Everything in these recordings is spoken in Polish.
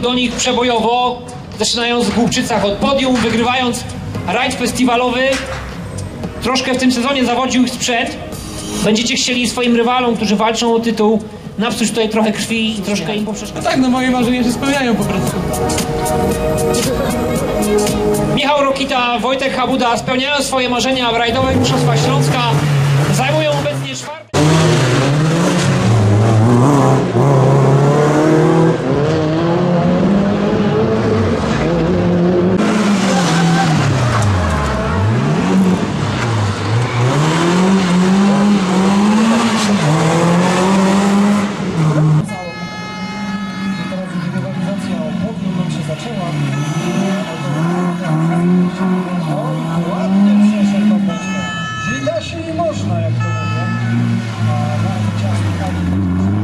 do nich przebojowo, zaczynając w Głupczycach od podium, wygrywając rajd festiwalowy. Troszkę w tym sezonie zawodził ich sprzed. Będziecie chcieli swoim rywalom, którzy walczą o tytuł, napsuć tutaj trochę krwi i troszkę im poprzeszkadzać. Tak, no moje marzenia się spełniają po prostu. Michał Rokita, Wojtek Habuda spełniają swoje marzenia w rajdowej Mistrzostwa Śląska. Można, jak to mówią. A bardzo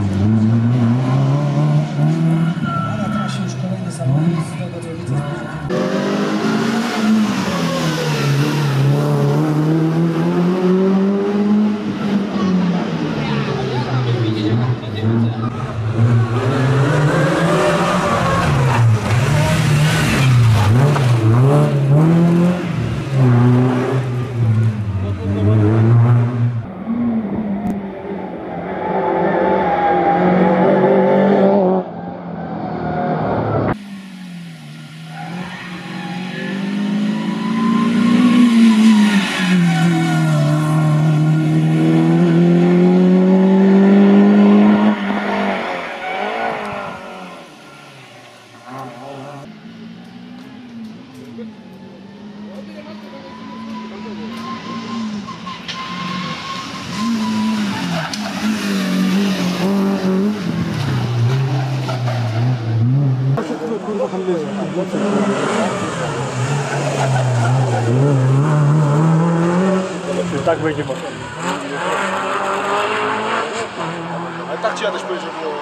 Tak wejdzie potem. Ale tak ci Janusz powiedział, że było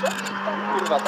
Kurwa,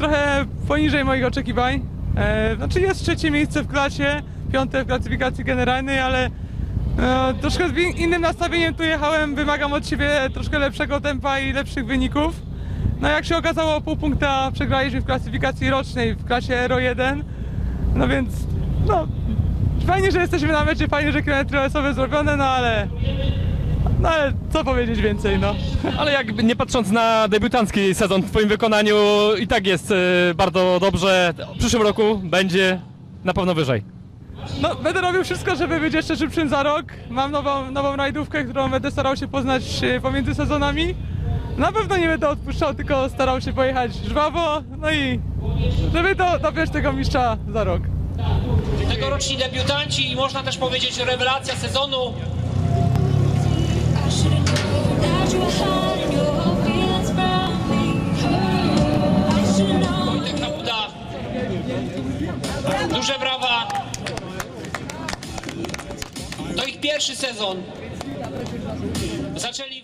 Jest. poniżej moich oczekiwań. E, znaczy jest trzecie miejsce w klasie, piąte w klasyfikacji generalnej, ale e, troszkę z innym nastawieniem tu jechałem. Wymagam od siebie troszkę lepszego tempa i lepszych wyników. No jak się okazało, pół punkta przegraliśmy w klasyfikacji rocznej w klasie Euro 1. No więc, no, fajnie, że jesteśmy na mecie, fajnie, że kilometry OS-owe zrobione, no ale, no ale co powiedzieć więcej, no. Ale jakby nie patrząc na debiutancki sezon w twoim wykonaniu i tak jest e, bardzo dobrze. W przyszłym roku będzie na pewno wyżej. No, będę robił wszystko, żeby być jeszcze szybszym za rok. Mam nową, nową rajdówkę, którą będę starał się poznać e, pomiędzy sezonami. Na pewno nie będę odpuszczał, tylko starał się pojechać żwawo, no i żeby do, dopiąć tego mistrza za rok. Tegoroczni debiutanci i można też powiedzieć rewelacja sezonu. Wojtek Labuda. Duże brawa. To ich pierwszy sezon. Zaczęli...